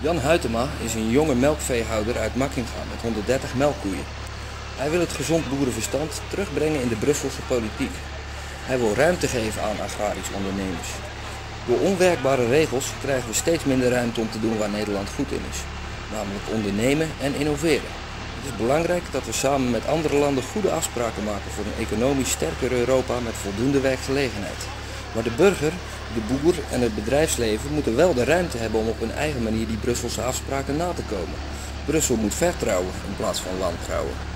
Jan Huytema is een jonge melkveehouder uit Makkinga met 130 melkkoeien. Hij wil het gezond boerenverstand terugbrengen in de Brusselse politiek. Hij wil ruimte geven aan agrarische ondernemers. Door onwerkbare regels krijgen we steeds minder ruimte om te doen waar Nederland goed in is, namelijk ondernemen en innoveren. Het is belangrijk dat we samen met andere landen goede afspraken maken voor een economisch sterker Europa met voldoende werkgelegenheid. Maar de burger, de boer en het bedrijfsleven moeten wel de ruimte hebben om op hun eigen manier die Brusselse afspraken na te komen. Brussel moet vertrouwen in plaats van wantrouwen.